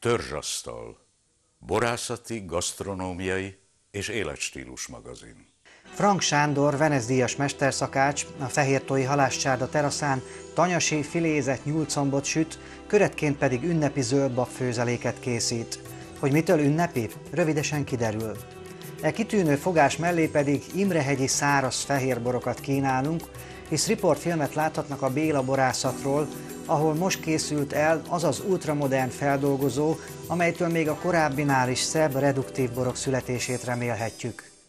Törzsasztal, borászati, gasztronómiai és életstílus magazin. Frank Sándor, Venesz mesterszakács, a Fehértói halászcsárda teraszán tanyasi, filézett nyúlcombot süt, köretként pedig ünnepi zöldbab főzeléket készít. Hogy mitől ünnepi? Rövidesen kiderül. E kitűnő fogás mellé pedig Imrehegyi száraz fehérborokat kínálunk, hisz riportfilmet láthatnak a Béla borászatról, ahol most készült el az az ultramodern feldolgozó, amelytől még a korábbinál is szebb, reduktív borok születését remélhetjük.